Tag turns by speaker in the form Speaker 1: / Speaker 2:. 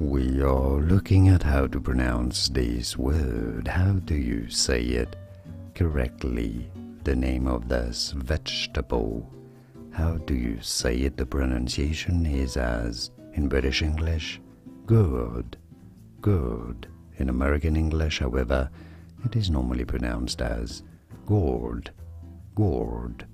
Speaker 1: We are looking at how to pronounce this word. How do you say it correctly? The name of this vegetable. How do you say it? The pronunciation is as in British English, gourd, gourd. In American English, however, it is normally pronounced as gourd, gourd.